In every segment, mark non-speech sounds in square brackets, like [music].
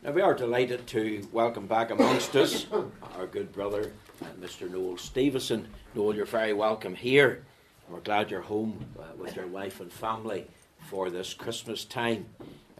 Now, we are delighted to welcome back amongst us [coughs] our good brother, uh, Mr. Noel Stevenson. Noel, you're very welcome here. We're glad you're home uh, with your wife and family for this Christmas time.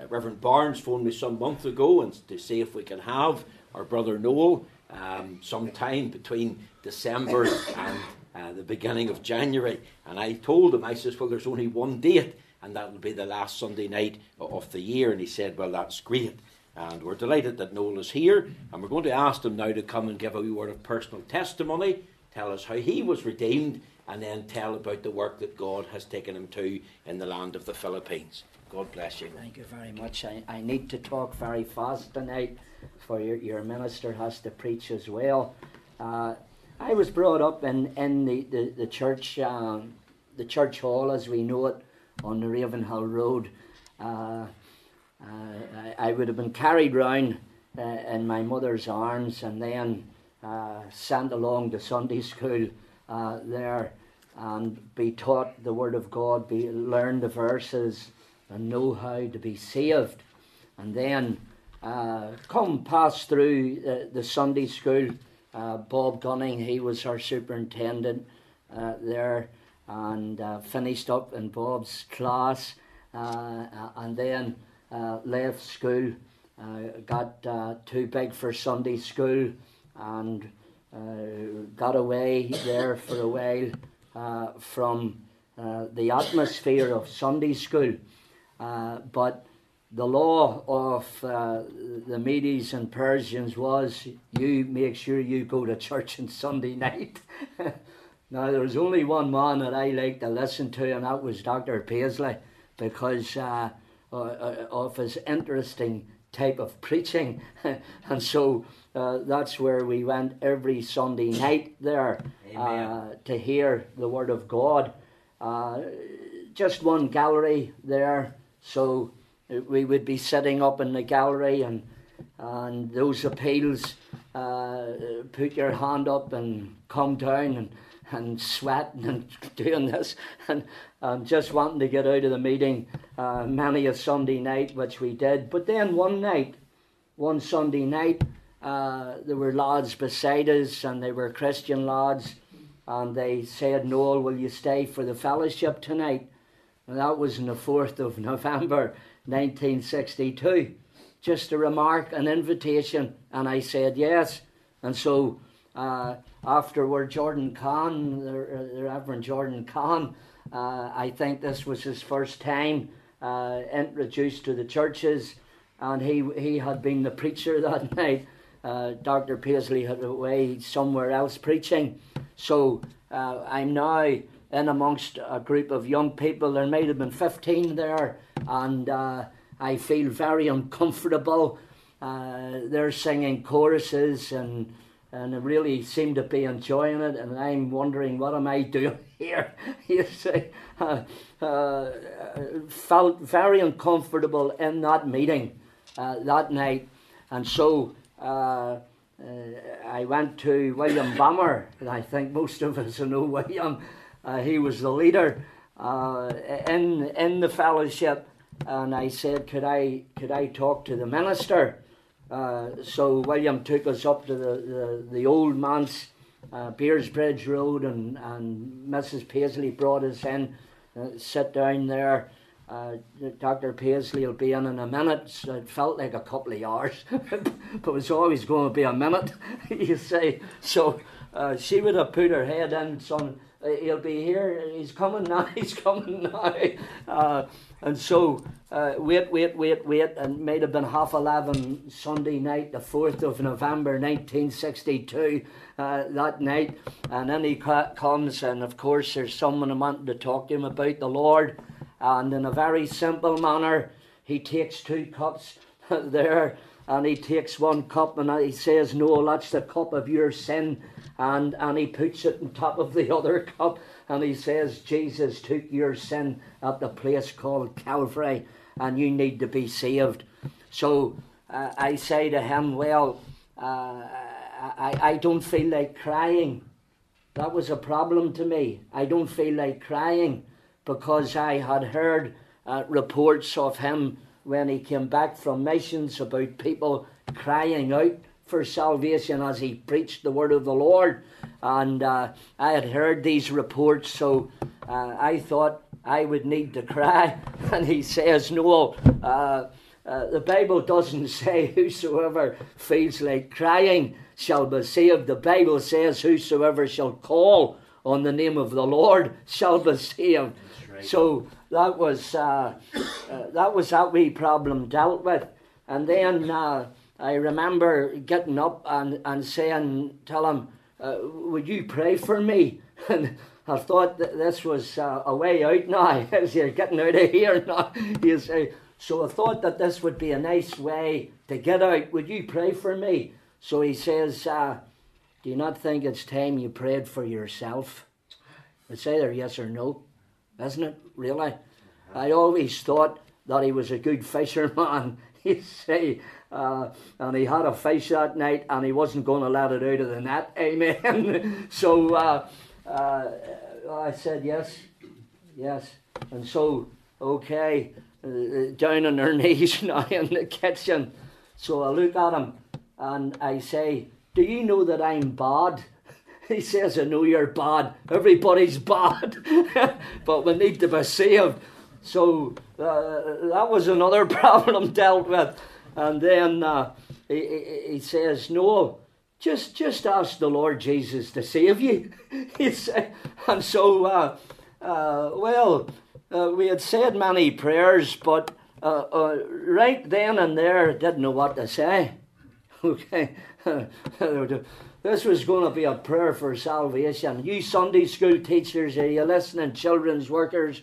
Uh, Reverend Barnes phoned me some month ago and to see if we can have our brother Noel um, sometime between December [coughs] and uh, the beginning of January. And I told him, I says, well, there's only one date, and that will be the last Sunday night of the year. And he said, well, that's great. And we're delighted that Noel is here, and we're going to ask him now to come and give a word of personal testimony, tell us how he was redeemed, and then tell about the work that God has taken him to in the land of the Philippines. God bless you. Thank you very much. I, I need to talk very fast tonight, for your, your minister has to preach as well. Uh, I was brought up in, in the, the, the church um, the church hall as we know it on the Ravenhill Road. Uh, I, I, would have been carried round uh, in my mother's arms and then uh, sent along to Sunday school uh, there and be taught the Word of God, be learn the verses and know how to be saved. And then uh, come pass through uh, the Sunday school. Bob Gunning, he was our superintendent there, and finished up in Bob's class. and then uh, left school, uh, got uh, too big for Sunday school, and uh, got away there for a while uh, from uh, the atmosphere of Sunday school. but the law of the Medes and Persians was you make sure you go to church on Sunday [laughs] night. now, there was only one man that I liked to listen to, and that was Dr. Paisley, because uh, uh, of his interesting type of preaching. [laughs] and so uh, that's where we went every Sunday night there uh, to hear the Word of God. Uh, just one gallery there, so we would be sitting up in the gallery and and those appeals, uh, put your hand up and come down and and sweating and [laughs] doing this and um, just wanting to get out of the meeting uh, many a Sunday night, which we did. But then one night, one Sunday night, uh, there were lads beside us, and they were Christian lads, and they said, Noel, will you stay for the fellowship tonight? And that was on the 4th of [laughs] November 1962. Just a remark, an invitation, and I said yes. And so uh, afterward, Jordan Kahn, the, the Reverend Jordan Kahn, uh, I think this was his first time uh, introduced to the churches, and he, he had been the preacher [laughs] that night. Uh, Dr. Paisley had away somewhere else preaching. So uh, I'm now in amongst a group of young people. There might have been 15 there, and uh, I feel very uncomfortable. Uh, they're singing choruses and and I really seem to be enjoying it. And I'm wondering, what am I doing [laughs] here? you see, uh, uh, felt very uncomfortable in that meeting uh, that night, and so. Uh, uh, I went to William Bammer, and I think most of us know William. Uh, he was the leader in in the fellowship, and I said, "Could I could I talk to the minister?" Uh, so William took us up to the, the, the old manse, uh, Bridge Road, and, and Mrs. Paisley brought us in, uh, sit down there. Uh, Dr. Paisley will be in in a minute. So it felt like a couple of hours, [laughs] but it was always going to be a minute, [laughs] you see. So uh, she would have put her head in, uh, he'll be here, he's coming now, [laughs] he's coming now. Uh, and so, uh, wait, wait, wait, wait, and might have been half 11 Sunday night, the 4th of November 1962, uh, that night. And then he comes, and of course, there's someone wanting to talk to him about the Lord. And in a very simple manner, he takes two cups [laughs] there, and he takes one cup, and he says, No, that's the cup of your sin and, and he puts it on top of the [laughs] other cup and he says, Jesus took your sin at the place called Calvary and you need to be saved. So uh, I say to him, Well, uh, I, I don't feel like crying. That was a problem to me. I don't feel like crying because I had heard uh, reports of him when he came back from missions about people crying out for salvation as he preached the word of the Lord. And uh, I had heard these reports, so uh, I thought I would need to cry. [laughs] And he says, Noel, uh, uh, the Bible doesn't [laughs] say whosoever feels like crying shall be saved. The Bible says whosoever shall call on the name of the Lord shall be saved. Right. So that was uh, uh, that was that wee problem dealt with. And then uh, I remember getting up and, and saying, tell him, uh, would you pray for me? [laughs] And I thought that this was uh, a way out now, [laughs] as you're getting out of here [laughs] now. You say, so I thought that this would be a nice way to get out. Would you pray for me? So he says, uh, Do you not think it's time you prayed for yourself? It's either yes or no, isn't it? Really? I always thought that he was a good fisherman. [laughs] He'd say, uh, and he had a fish that night and he wasn't going to let it out of the net. [laughs] Amen. so uh, uh, I said, Yes, yes. And so, okay. Uh, down on her [laughs] knees now in the kitchen. So I look at him and I say, Do you know that I'm bad? He says, I know you're bad. Everybody's bad. but we need to be saved. So uh, that was another [laughs] problem dealt with. And then uh, he, he, says, No, just just ask the Lord Jesus to save you. [laughs] he said, and so, uh, uh well, uh, we had said many prayers, but uh, uh, right then and there, didn't know what to say. [laughs] Okay, this was going to be a prayer for salvation. You Sunday school teachers, are you listening? Children's workers,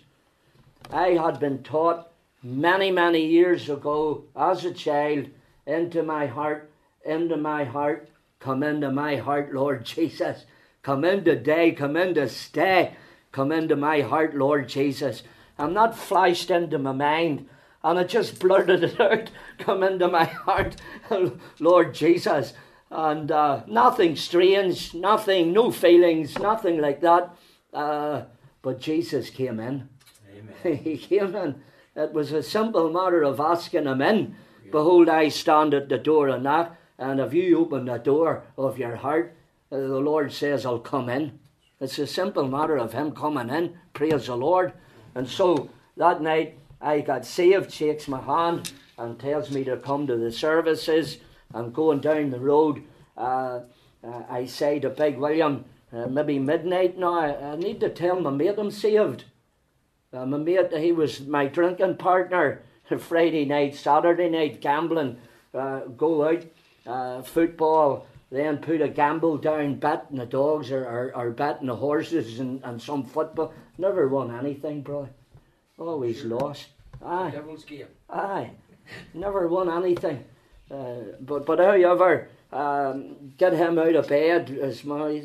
I had been taught many, many years ago as a child into my heart, into my heart, come into my heart, Lord [laughs] Jesus. Come in today, come in to stay, come into my heart, Lord Jesus. I'm not flashed into my mind and I just [laughs] blurted it out, come into my heart, [laughs] Lord Jesus. And uh, nothing strange, nothing, no feelings, nothing like that. Uh, but Jesus came in. He came in. It was a simple matter of asking him in. Behold, I stand at the door and knock, and if you open the door of your heart, uh, the Lord says, I'll come in. It's a simple matter of him coming in. Praise the Lord. And so that night I got saved, shakes my hand, and tells me to come to the services. I'm going down the road. Uh, uh, I say to Big William, uh, maybe midnight now, I need to tell my mate I'm saved. My mate, he was my drinking partner. [laughs] Friday night, Saturday night, gambling, uh, go out, uh, football, then put a gamble down, betting the dogs or, or, or betting the horses and, and some football. Never won anything, bro. Always sure. lost. Aye. Devil's game. Aye. Never won anything. Uh, but but however, um, get him out of bed. As my,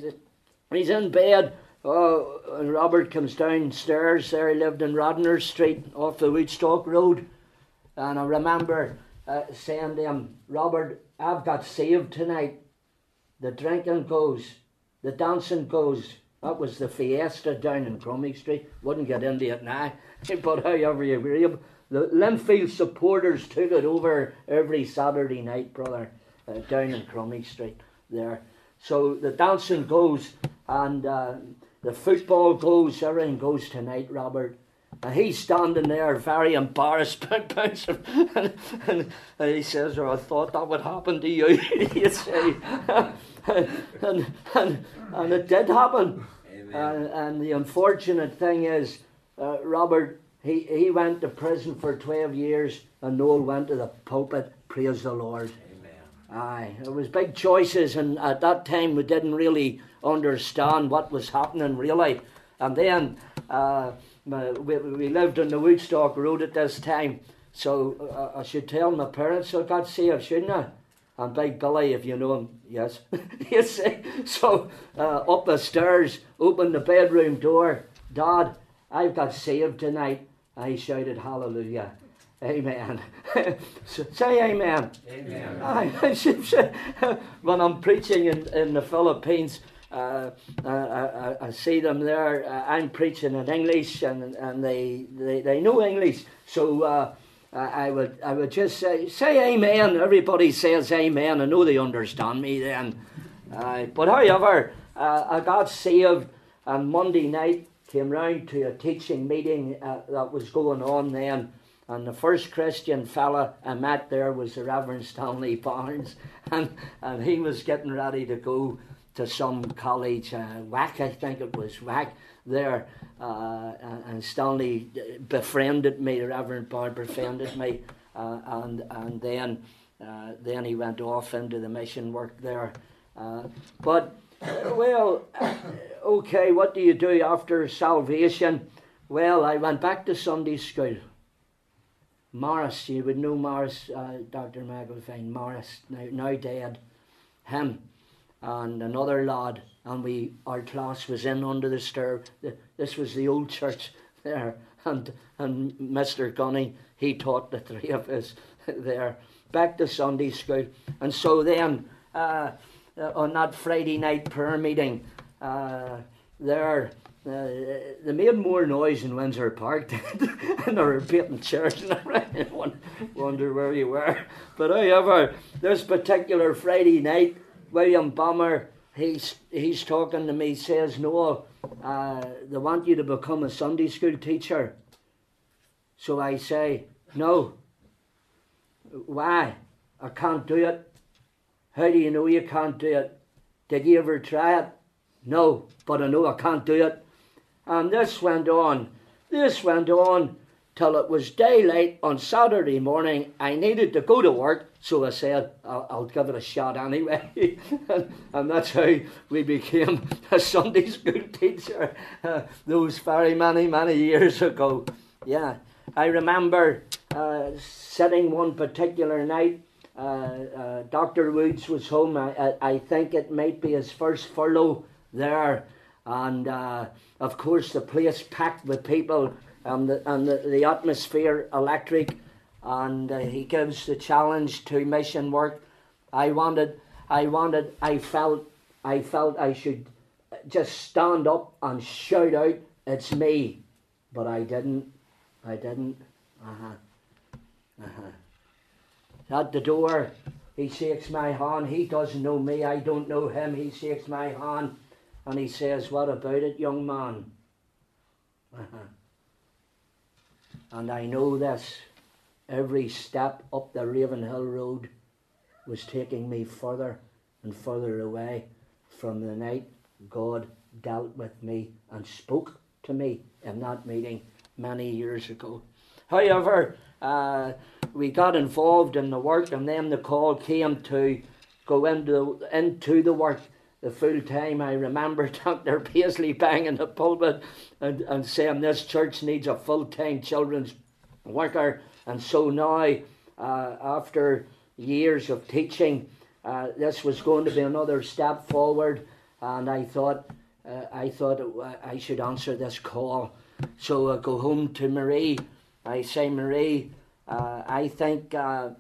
he's in bed. Oh, Robert comes downstairs. There he lived in Rodner Street off the Woodstock Road. And I remember uh, saying to him, Robert, I've got saved tonight. The drinking goes, the dancing goes, that was the fiesta down in Cromac Street. Wouldn't get into it now. [laughs] but however you were able, the Linfield supporters took it over every Saturday night, brother, uh, down in Cromac Street there. So the dancing goes and uh, the football goes, everything goes tonight, Robert. And he's standing there very embarrassed, [laughs] and, and, and, he says, oh, I thought that would happen to you, [laughs] you say. [laughs] and, and, and it did happen. And, and, the unfortunate thing is, uh, Robert, he, he went to prison for 12 years, and Noel went to the pulpit. Praise the Lord. Amen. Aye, it was big choices, and at that time we didn't really understand what was happening, really. And then uh, we, we lived on the Woodstock Road at this time, so uh, I should tell my parents I got saved, shouldn't I? and Big Billy, if you know him, yes. [laughs] you see, so uh, up the stairs, opened the bedroom door. Dad, I've got saved tonight. I shouted hallelujah. Amen. [laughs] say amen. Amen. [laughs] I, when I'm preaching in, in the Philippines, uh, uh, I, I, see them there. Uh, I'm preaching in English, and, and they, they, they know English. So uh, I would I would just say say amen. Everybody says amen. I know they understand me then. Uh, but however, uh, I got saved on Monday night. Came round to a teaching meeting uh, that was going on then. And the first Christian fella I met there was the Reverend Stanley Barnes, [laughs] and, and he was getting ready to go to some college, uh, WAC, I think it was WAC, there. Uh, and Stanley befriended me, the Reverend Barnes befriended me, uh, and, and then, uh, then he went off into the mission work there. Uh, but, well, okay, what do you do after salvation? Well, I went back to Sunday school. Morris, you would know Morris, uh, Dr. McElvain, Morris, now, now dead, him and another lad, and we our class was in under the stair. This was the old church [laughs] there, and and Mr. Gunning he taught the three of us [laughs] there. Back to Sunday school, and so then uh, on that Friday night prayer meeting, uh, there uh, they made more noise in Windsor Park [laughs] and they were beating chairs and I wonder where you were. But however, this particular Friday night, William Bomber, he's, he's talking to me, says, Noel, uh, they want you to become a Sunday school teacher. So I say, no. Why? I can't do it. How do you know you can't do it? Did you ever try it? No, but I know I can't do it. And this went on. This went on till it was daylight on Saturday morning. I needed to go to work, so I said, I'll, I'll give it a shot anyway. and, [laughs] and, that's how we became a Sunday school [laughs] teacher uh, those very many, many years ago. Yeah, I remember uh, sitting one particular night. Uh, uh Dr. Woods was home. I, I, think it might be his first furlough there. And uh, of course, the place packed with people and the, and the, the atmosphere electric. And uh, he gives the challenge to mission work. I wanted, I wanted, I felt, I felt I should just stand up and shout out, "It's me!" But I didn't. I didn't. Uh huh. Uh huh. At the door, he shakes my hand. He doesn't know me. I don't know him. He shakes my hand. And he says, What about it, young man? Uh-huh. And I know this. Every step up the Ravenhill Road was taking me further and further away from the night God dealt with me and spoke to me in that meeting many years ago. However, uh, we got involved in the work, and then the call came to go into into the work the full time. I remember [laughs] Dr. Paisley banging the pulpit and, and saying this church needs a full time children's worker. And so now, uh, after years of teaching, uh, this was going to be another step forward. And I thought, uh, I thought I should answer this call. So I go home to Marie. I say, Marie, uh, I think uh,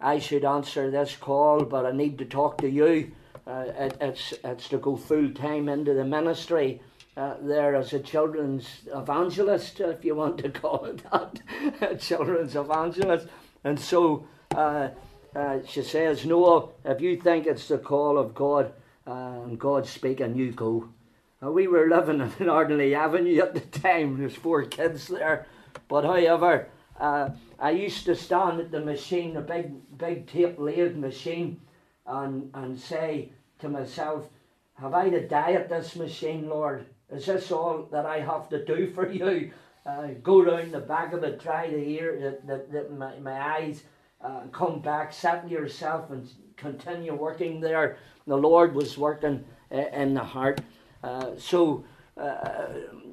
I should answer this call, but I need to talk to you uh, it, it's, it's to go full time into the ministry uh, there as a children's evangelist, if you want to [laughs] call it that, a children's evangelist. And so uh, uh, she says, Noah, if you think it's the call of God uh, and God speaking, you go. we were living in Ardley Avenue at the time, there's four kids there. But however, uh, I used to stand at the machine, a big, big tape laid machine, and, and say to myself, Have I to die at this machine, Lord? Is this all that I have to do for you? Uh, go round the back of it, try to hear that, that, my, my eyes uh, come back, settle yourself and continue working there. The Lord was working uh, in the heart. Uh, so uh,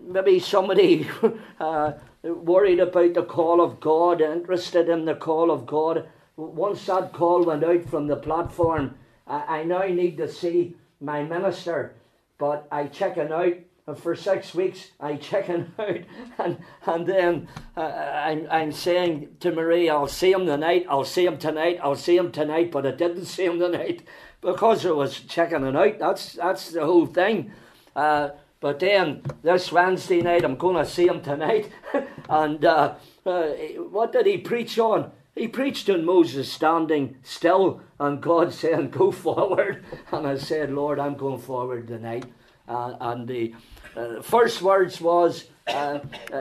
maybe somebody [laughs] uh, worried about the call of God, interested in the call of God. Once that call went out from the platform, I, I now need to see my minister, but I chicken out. And for six weeks, I chicken [laughs] out, and and then uh, I'm I'm saying to Marie, I'll see him tonight. I'll see him tonight. I'll see him tonight. But I didn't see him tonight [laughs] because I was checking it out. That's that's the whole thing. Uh, But then this Wednesday night, I'm going to see him tonight. [laughs] and uh, uh, what did he preach on? He preached on Moses standing still and God [laughs] saying, Go forward. And I said, Lord, I'm going forward tonight. Uh, and the uh, first words was, uh,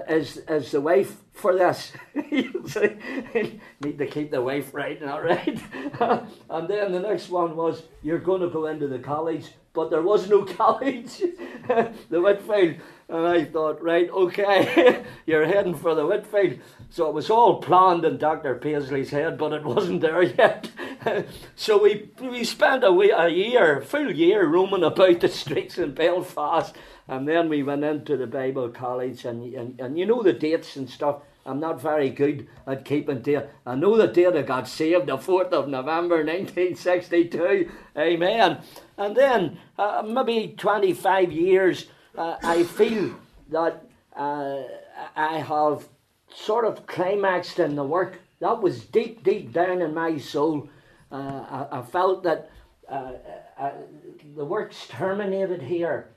is, is the wife for this? [laughs] Need to keep the wife right now, right? [laughs] and then the next one was, You're going to go into the college, but there was no [laughs] college. the Whitefield. and I thought, right, okay, [laughs] you're heading for the Whitefield. So it was all planned in Dr. Paisley's head, but it wasn't there [laughs] yet. so we, we spent a, wee, a year, full year, roaming about the streets in Belfast. And then we went into the Bible College, and, and, and you know the dates and stuff. I'm not very good at keeping date. I know the date I got saved, the 4th of November 1962. Amen. And then, uh, maybe 25 years uh, I feel that uh, I have sort of climaxed in the work. That was deep, deep down in my soul. Uh, I, I, felt that uh, uh, the work's terminated here.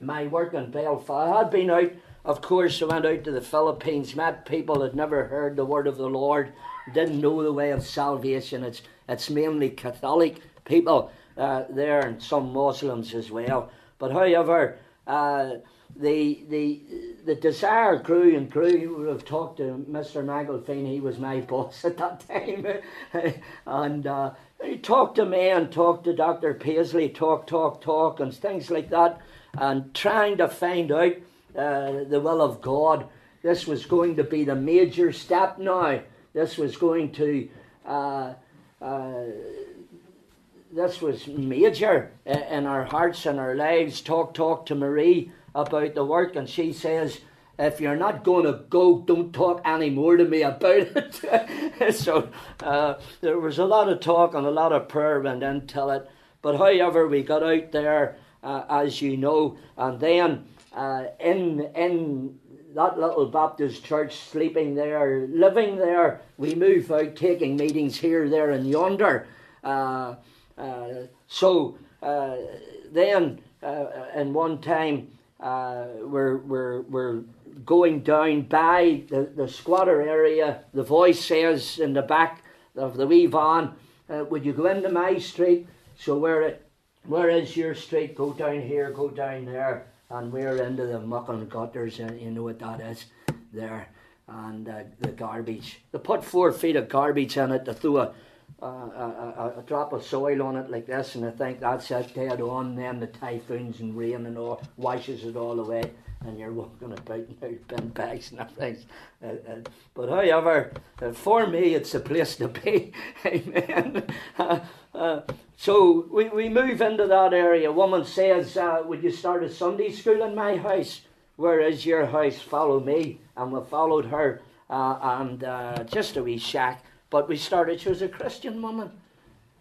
My work in Belfast. I had been out, of course, I went out to the Philippines, met people that never heard the word of the Lord, didn't know the way of salvation. It's, it's mainly Catholic people uh, there and some Muslims as well. But however, uh, the the the desire grew and grew. You would have talked to Mr. McElfein, he was my [laughs] boss at that time, [laughs] and uh, he talked to me and talked to Dr. Paisley, talk, talk, talk, and things like that, and trying to find out uh, the will of God. This was going to be the major step now. This was going to. Uh, uh, this was major in our hearts and our lives. Talk, talk to Marie about the work, and she says, if you're not going to go, don't talk any more to me about it. [laughs] so uh, there was a lot of talk and a lot of prayer went into it. But however, we got out there, uh, as you know, and then uh, in in that little Baptist church, sleeping there, living there, we move out, taking meetings here, there, and yonder. Uh, uh, so uh, then, uh, in one time, we're, we're, we're going down by the, the squatter area. The voice says in the back of the wee van, Would you go into my street? So where, where is your street? Go down here, go down there. And we're into the muck and gutters, and you know what that is there. And uh, the garbage. They put four feet of garbage in it They throw a, a, a, a, drop of soil on it like this, and I think that's it dead on. Then the typhoons and rain and all washes it all away, and you're walking about in bin bags and things. Uh, uh, but however, uh, for me, it's a place to be. [laughs] Amen. [laughs] Uh, uh, so we, we move into that area. A woman says, uh, Would you start a Sunday school in my house? Where is your house? Follow me. And we followed her, and just a wee shack but we started, she was a Christian woman.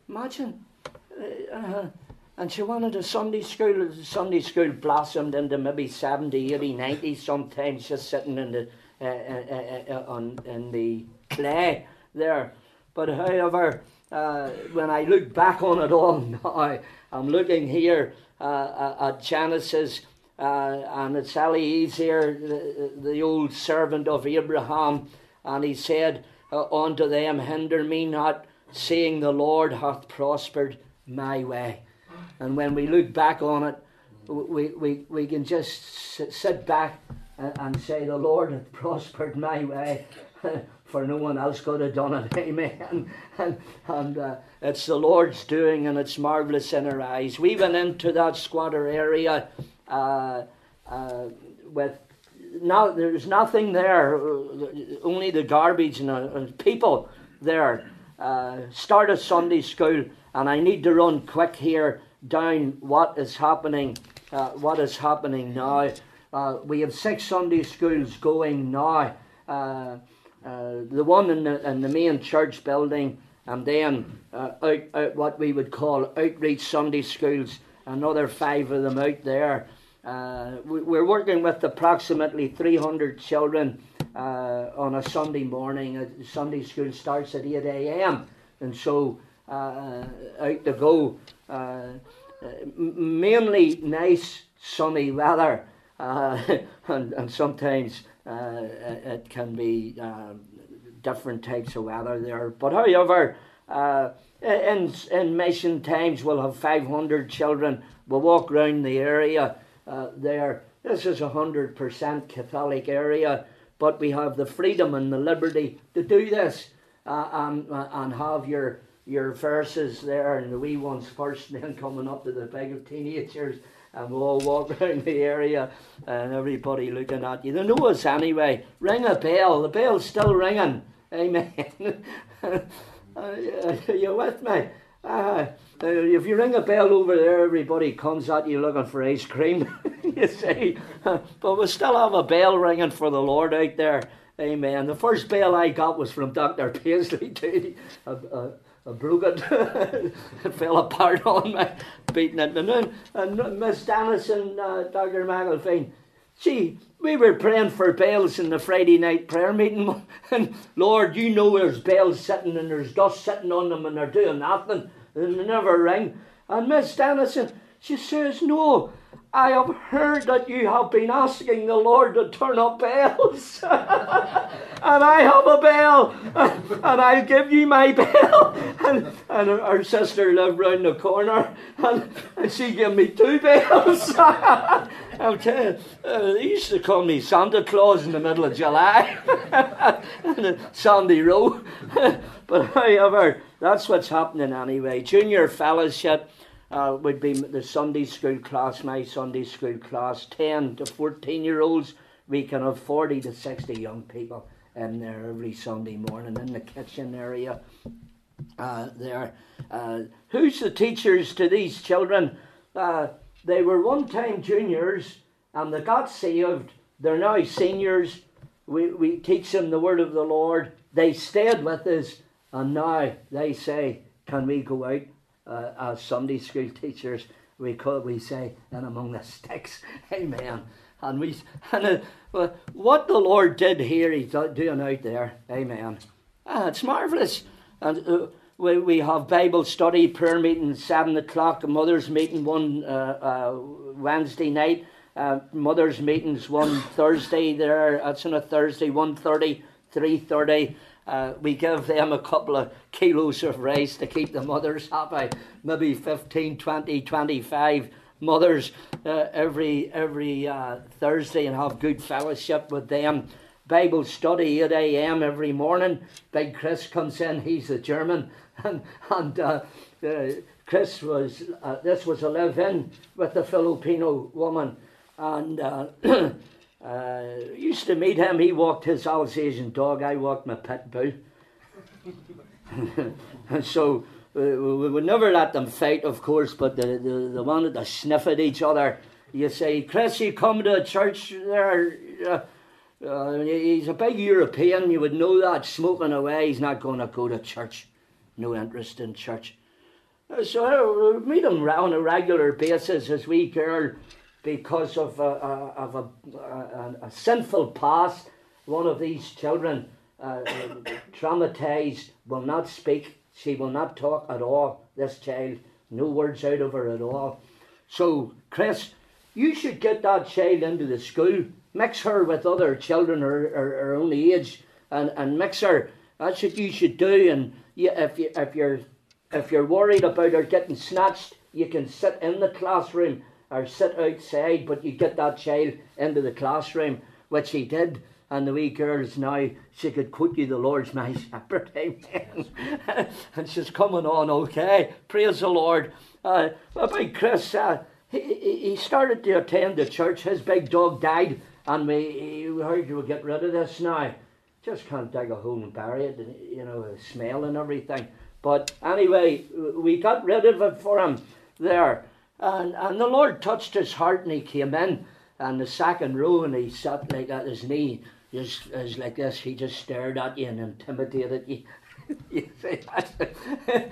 Imagine. Uh, uh, and she wanted a Sunday school. The Sunday school blossomed into maybe 70, 80, 90 sometimes, just sitting in the, uh, uh, uh, uh on, in the clay there. But however, Uh, when I look back on it all [laughs] now, I'm looking here uh, uh, at Genesis, and it's Eliezer, the, the old servant of Abraham, and he said, uh, unto them, hinder me not, seeing the Lord hath prospered my way. And when we look back on it, we, we, we can just sit back and say, The Lord hath prospered my way. [laughs] for no one else could have done it. [laughs] Amen. And, and uh, it's the Lord's doing, and it's marvelous in our eyes. We went into that squatter area uh, uh, with now there's nothing there, only the garbage and, uh, people there. Uh, start a Sunday school, and I need to run quick here down what is happening. Uh, what is happening now? We have six Sunday schools going now. Uh, uh, the one in the, in the main church building, and then out, out what we would call outreach Sunday schools. Another five of them out there. Uh, we, are working with approximately 300 children uh, on a Sunday morning. Uh, Sunday school starts at 8 a.m. And so uh, out to go. Uh, mainly nice sunny weather, uh, [laughs] and, and sometimes uh, it can be um, different types of weather there. But however, uh, in, in mission times, we'll have 500 children. We'll walk around the area uh, there. This is a 100% Catholic area, but we have the freedom and the liberty to do this uh, and, uh, and have your your verses there and the wee ones first, and [laughs] then coming up to the bigger teenagers and we'll all walk [laughs] around the area and everybody looking at you. They know us anyway. Ring a bell. The bell's still ringing. Amen. [laughs] uh, you with me? Uh, if you ring a bell over there, everybody comes at you looking for ice cream. [laughs] you see, but we still have a bell ringing for the Lord out there. Amen. The first bell I got was from Dr. Paisley, too. A broke it. [laughs] fell apart [laughs] on me, beating it. And then and Miss Dennison, uh, Dr. McElveen, see, we were praying for bells in the Friday night prayer meeting. [laughs] And Lord, you know there's bells sitting and there's dust sitting on them and they're doing nothing. And they never ring. And Miss Dennison, she says, No, I have heard that you have been asking the Lord to turn up bells. [laughs] and I have a bell. [laughs] and I'll give you my bell. [laughs] And, and our sister lived round the corner. And, and she gave me two bells. I'm telling you, uh, they used to call me Santa Claus in the middle of July. Sandy Row. but however, that's what's happening anyway. Junior fellowship uh, would be the Sunday school class, my Sunday school class, 10 to 14 year olds. We can have 40 to 60 young people in there every Sunday morning in the kitchen area. Uh, there. Uh, who's the teachers to these children? Uh, they were one time juniors and they got saved. They're now seniors. We, we teach them the word of the Lord. They stayed with us and now they say, Can we go out uh, as Sunday school teachers, we call we say, and among the sticks, [laughs] Amen. And we [laughs] and uh, what the Lord did here, He's doing out there, Amen. Ah, it's marvelous. And uh, we we have Bible study, prayer meeting seven o'clock, mothers meeting one uh, uh, Wednesday night. Uh, mothers meetings one Thursday there. That's on a Thursday, 1.30, 3.30. Uh, we give them a couple of kilos of rice to keep the mothers happy. Maybe 15, 20, 25 mothers uh, every every uh, Thursday and have good fellowship with them. Bible study 8 a.m. every morning. Big Chris comes in, he's a German, [laughs] and, and uh, uh, Chris was, uh, this was a live in with a Filipino woman, and [clears throat] Uh, used to meet him. He walked his Alsatian dog. I walked my pit bull. and [laughs] so uh, we would never let them fight, of course, but they, they, they wanted to sniff at each other. You say, Chris, you come to church there. Uh, uh, he's a big European. You would know that smoking away. He's not going to go to church. No interest in church. Uh, so we meet him on a regular basis. His wee girl because of a, a of a, a, a, sinful past. One of these children, uh, [coughs] traumatized, will not speak. She will not talk at all. This child, no words out of her at all. So, Chris, you should get that child into the school, mix her with other children her, her, her own age, and, and mix her. That's what you should do. And you, if you if you're if you're worried about her getting snatched, you can sit in the classroom or sit outside, but you get that child into the classroom, which he did. And the wee girls now, she could quote you the Lord's my [laughs] shepherd, amen. [laughs] and she's coming on okay. Praise the Lord. Uh, about Chris, uh, he, he started to attend the church. His big dog died, and we, we heard you would get rid of this now. Just can't dig a hole and bury it, you know, the smell and everything. But anyway, we got rid of it for him there. And, and the Lord touched his heart and he came in and the second row and he sat like at his knee, just as like this. He just stared at you and intimidated you. [laughs] you see [laughs]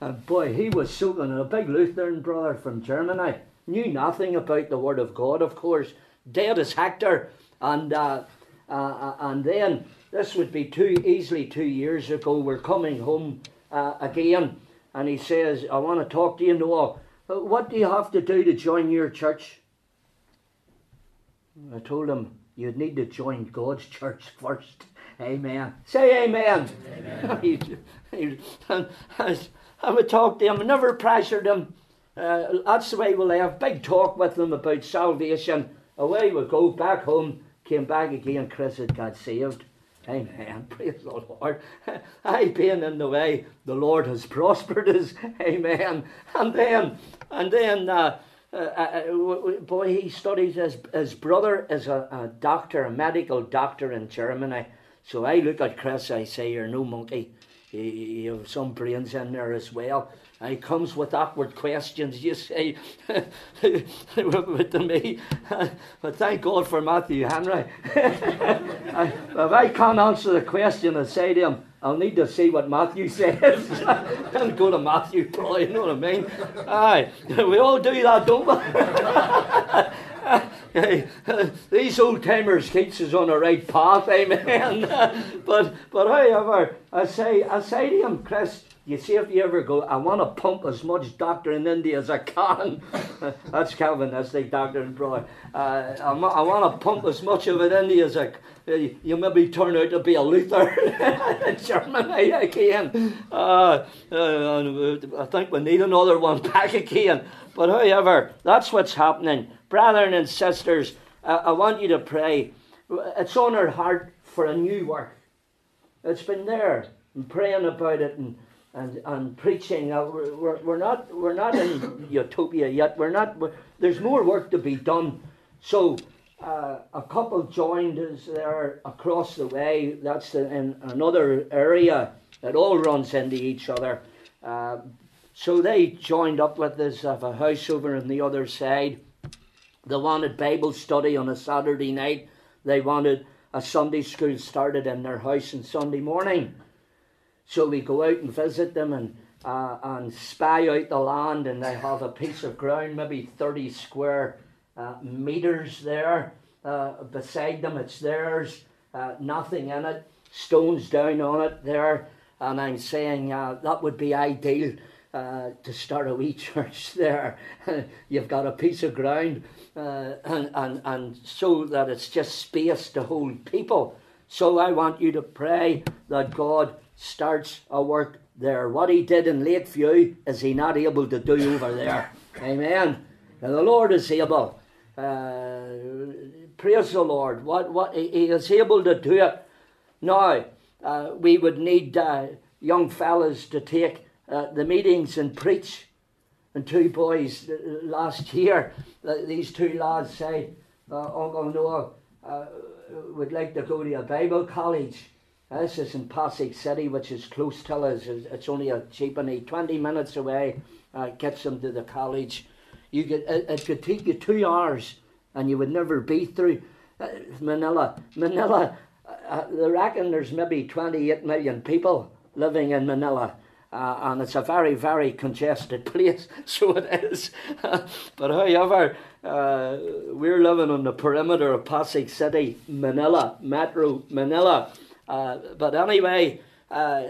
and, boy, he was soaking a big Lutheran brother from Germany. Knew nothing about the Word of God, of course. Dead as Hector. And, uh, uh, uh and then, this would be two easily two years ago. We're coming home uh, again. And he says, I want to talk to you, Noah. What do you have to do to join your church? I told him you'd need to join God's church [laughs] first. Amen. Say amen. amen. [laughs] and I would talk to him, never pressured him. Uh, that's the way we'll have big talk with them about salvation. Away we go back home, came back again. Chris had got saved. Amen. [laughs] Praise the Lord. I've been in the way the Lord has prospered us. Amen. And then, [laughs] and then, uh, uh, uh, boy, he studies his, his brother is a, a doctor, a medical doctor in Germany. So I look at Chris, I say, You're no monkey. You, you have some brains in there as well. And he comes with awkward questions, you say, [laughs] to me. [laughs] but thank God for Matthew Henry. if I can't answer the question, I say to him, I'll need to see what Matthew [laughs] says. and go to Matthew, probably, you know what I mean? Aye, we all do that, don't we? [laughs] these old timers keeps us on the right path, amen. [laughs] but but however, I say I say to him, Chris, you see if you ever go, I want to pump as much doctor in India as I can. [laughs] That's Calvin. Calvinistic doctrine, brother. Uh, I, I want to pump as much of it in India as I you maybe turn out to be a Luther [laughs] in Germany again. Uh, uh, I think we need another one [laughs] back again. But however, that's what's happening. Brethren and sisters, uh, I want you to pray. It's on our heart for a new work. It's been there, and praying about it and, and, and preaching. Uh, we're, we're, not, we're not in [coughs] utopia yet. We're not, we're, there's more work to be done. So uh, a couple joined us there across the way. That's in another area. It all runs into each other. Uh, so they joined up with us of a house over on the other side. They wanted Bible study on a Saturday night. They wanted a Sunday school started in their house on Sunday morning. So we go out and visit them and uh, and spy out the land, and they have a piece of ground, maybe 30 square uh, meters there uh, beside them. It's theirs, uh, nothing in it, stones down on it there. And I'm saying uh, that would be ideal uh, to start a wee [laughs] church there. [laughs] You've got a piece of ground, and, and, and so that it's just space to hold people. So I want you to pray that God starts a work there. What he did in Lakeview is he not able to do over there. Amen. And the Lord is able. Uh, praise the Lord. What what he is able to do it. Now uh, we would need uh, young fellas to take uh, the meetings and preach. And two boys uh, last year, uh, these two lads say, Uncle Noah would like to go to a Bible college. This is in Pasig City, which is close to us. It's only a cheaply 20 minutes away. Uh, gets them to the college. You get it, it, could take you two hours, and you would never be through uh, Manila. Manila, uh, they reckon there's maybe 28 million people living in Manila. Uh, and it's a very, very congested [laughs] place, so it is. [laughs] but however, uh, we're living on the perimeter of Pasig City, Manila, Metro Manila. Uh, but anyway, uh,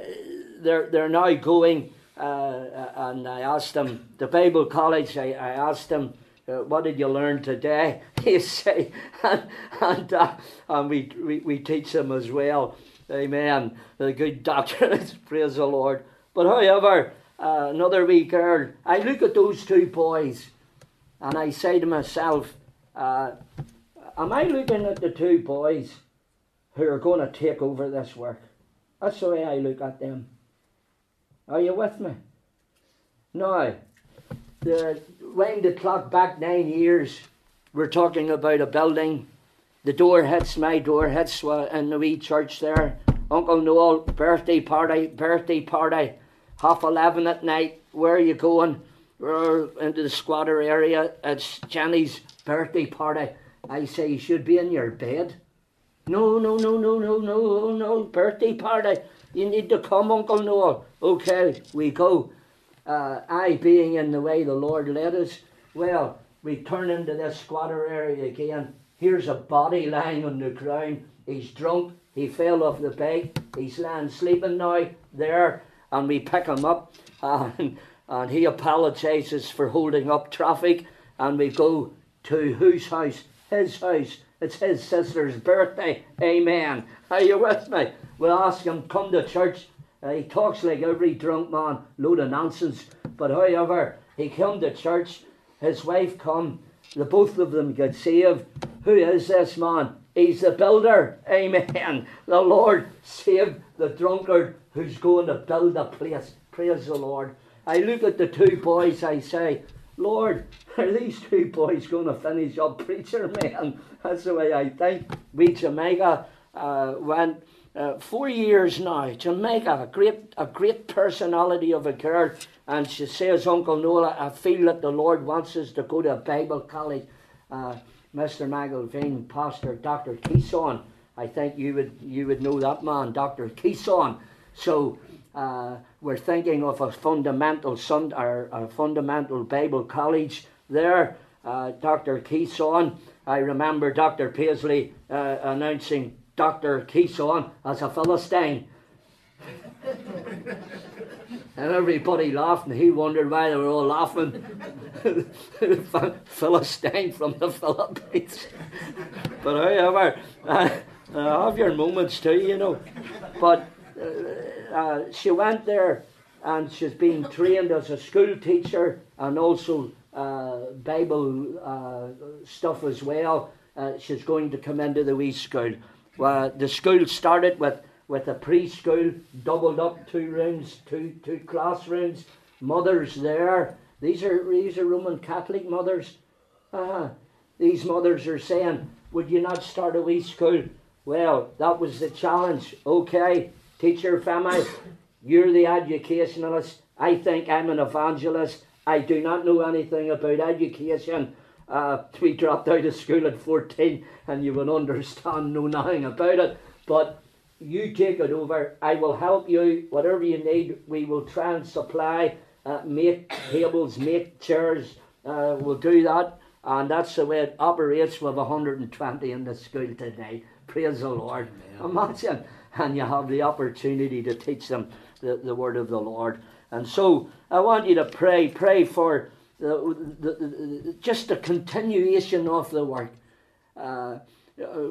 they're, they're now going, uh, and I asked them, the Bible College, I, I asked them, uh, what did you learn today? [laughs] He say, and, and, and we, we, we teach them as well. Amen. The good [laughs] doctrine, praise the Lord. But however, uh, another wee girl, I look at those two boys and I say to myself, uh, Am I looking at the two boys who are going to take over this work? That's the way I look at them. Are you with me? Now, the, wind the clock back nine years, we're talking about a building. The door hits, my door hits uh, in the wee church there. Uncle Noel, birthday party, birthday party half 11 at night. Where are you going? We're into the squatter area. It's Jenny's birthday party. I say you should be in your bed. No, no, no, no, no, no, no, no, birthday party. You need to come, Uncle Noel. Okay, we go. Uh, I being in the way the Lord led us, well, we turn into this squatter area again. Here's a body lying on the ground. He's drunk. He fell off the bike. He's lying sleeping now there and we pick him up and, [laughs] and he apologises for holding up traffic and we go to whose house? His house. It's his sister's birthday. Amen. Are you with me? We'll ask him, come to church. Uh, he talks like every drunk man, load of nonsense. But however, he come to church, his wife come, the both of them get saved. Who is this man? He's the builder. Amen. The Lord saved the drunkard who's going to build a place. Praise the Lord. I look at the two boys, I say, Lord, are these two boys going to finish up [laughs] preacher, man? That's the way I think. We Jamaica uh, went uh, four years now. Jamaica, a great, a great personality of a girl. And she says, Uncle Noel, I feel that the Lord wants us to go to Bible college. Uh, Mr. McElveen, Pastor Dr. Keeson. I think you would you would know that man, Dr. Keeson. So uh, we're thinking of a fundamental sun, or a fundamental Bible college there. Uh, Dr. Keeson. I remember Dr. Paisley uh, announcing Dr. Keeson as a Philistine. [laughs] and everybody laughed, and he wondered why they were all laughing. [laughs] Philistine from the Philippines. [laughs] but however, uh, uh, have your moments too, you know. But uh, she went there and she's been trained as a school teacher and also uh, Bible uh, stuff as well. Uh, she's going to come into the wee school. Well, the school started with, with a preschool, doubled up two rooms, two, two classrooms, mothers there. These are, these are Roman Catholic mothers. Uh, these mothers are saying, Would you not start a wee school? Well, that was the challenge. Okay, teacher family, you're the educationalist. I think I'm an evangelist. I do not know anything about education. Uh, we dropped out of school at 14 and you will understand no nothing about it. But you take it over. I will help you. Whatever you need, we will try and supply uh, make tables, make chairs. Uh, we'll do that. And that's the way it operates with 120 in the school today. Praise the Lord. Amen. Imagine. And you have the opportunity to teach them the, the word of the Lord. And so I want you to pray. Pray for the, the, the just a continuation of the work. Uh,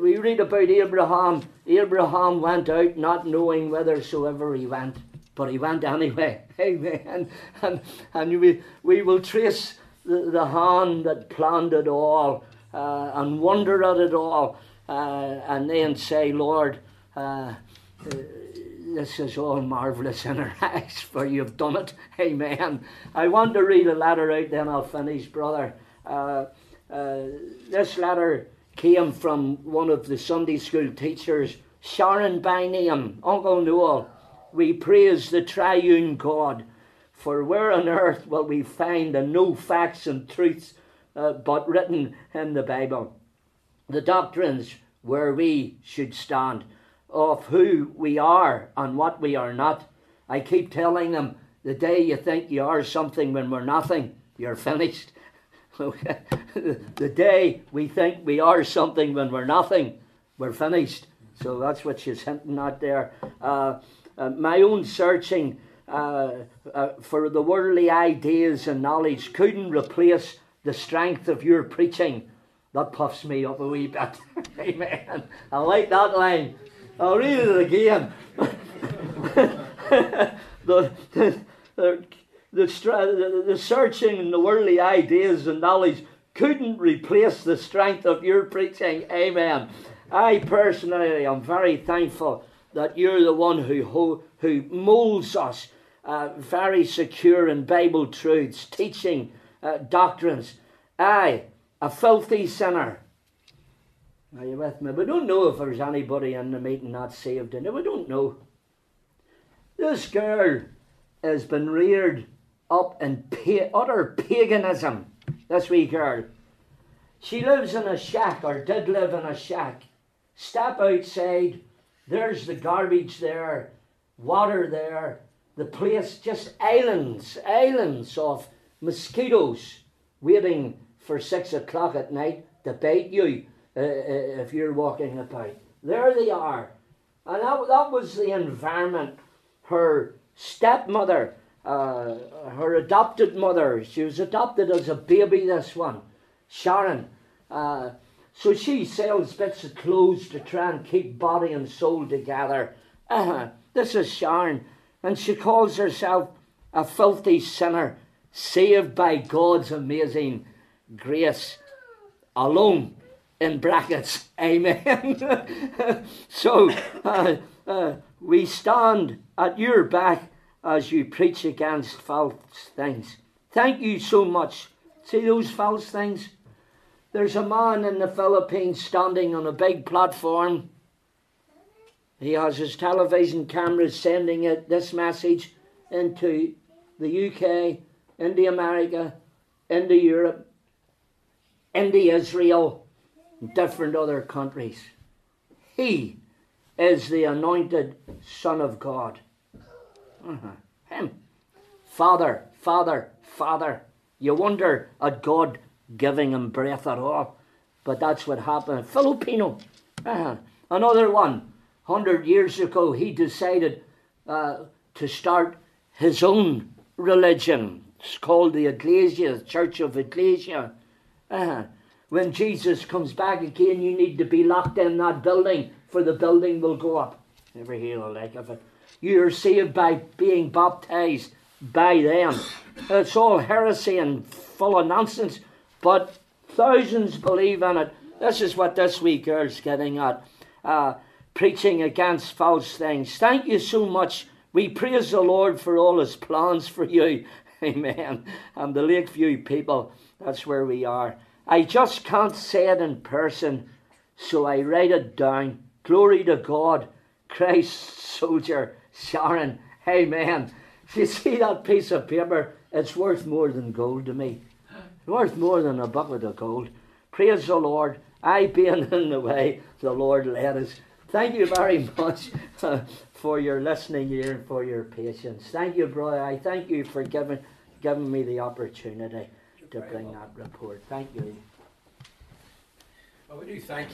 we read about Abraham. Abraham went out not knowing whithersoever he went but he went anyway. [laughs] Amen. And, and we, we will trace the, the hand that planned it all uh, and wonder at it all uh, and then say, Lord, uh, this is all marvellous in our [laughs] eyes, for you've done it. Amen. I want to read a letter out, then I'll finish, brother. Uh, uh, this letter came from one of the Sunday school teachers, Sharon by name, Uncle Noel we praise the triune God. For where on earth will we find the no facts and truths uh, but written in the Bible? The doctrines where we should stand, of who we are and what we are not. I keep telling them the day you think you are something when we're nothing, you're finished. [laughs] [laughs] The day we think we are something when we're nothing, we're finished. So that's what she's hinting at there. Uh, uh, my own searching uh, uh, for the worldly ideas and knowledge couldn't replace the strength of your preaching. That puffs me up a wee bit. [laughs] Amen. I like that line. I'll read it again. the, the, the, the, the searching and the worldly ideas and knowledge couldn't replace the strength of your preaching. Amen. I personally am very thankful that you're the one who, who who molds us uh, very secure in Bible truths, teaching uh, doctrines. I, a filthy sinner. Are you with me? We don't know if there's anybody in the meeting not saved in it. We don't know. This girl has been reared up in pa- utter paganism. This wee girl. She lives in a shack, or did live in a shack. Step outside, there's the garbage there, water there, the place just islands, islands of mosquitoes waiting for six o'clock at night to bite you uh, uh, if you're walking about. There they are. And that, that was the environment. Her stepmother, uh, her adopted mother, she was adopted as a baby, this one, Sharon. Uh, So she sells bits of clothes to try and keep body and soul together. Uh-huh. This is Sharon. And she calls herself a filthy sinner, saved by God's amazing grace alone. In brackets, amen. [laughs] so uh, uh, we stand at your back as you preach against false things. Thank you so much. See those false things? There's a man in the Philippines standing on a big platform. He has his television cameras sending it, this message into the UK, into America, into Europe, into Israel, different other countries. He is the anointed Son of God. Uh-huh. Him. Father, Father, Father. You wonder at God giving him breath at all. But that's what happened. Filipino. Uh-huh. Another one. Hundred years ago, he decided uh, to start his own religion. It's called the Ecclesia, Church of Ecclesia. Uh-huh. When Jesus comes back again, you need to be locked in that building, for the building will go up. Never hear the like of it. You are saved by being baptized by them. It's all heresy and full of nonsense, but thousands believe in it. This is what this week girl's getting at. Uh, preaching against false things. Thank you so much. We praise the Lord for all his plans for you. [laughs] Amen. And the Lakeview people, that's where we are. I just can't say it in person, so I write it down. Glory to God, Christ soldier, Sharon. Amen. If you see that piece of paper, it's worth more than gold to me. Worth more than a bucket of gold. Praise the Lord. I being [laughs] in the way, the Lord led us. Thank you very [laughs] much uh, for your listening ear and for your patience. Thank you, brother. I thank you for giving giving me the opportunity to bring that report. Thank you. Well, we do thank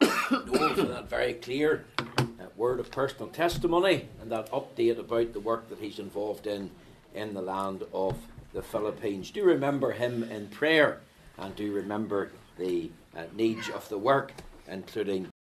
Noel for that very clear uh, word of personal testimony and that update about the work that he's involved in in the land of the Philippines. Do remember him in prayer and do remember the uh, needs of the work, including